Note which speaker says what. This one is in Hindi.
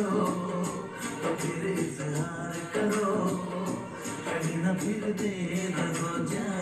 Speaker 1: करो तो फिर इजहार करो कहीं ना फिर देर हो जाए।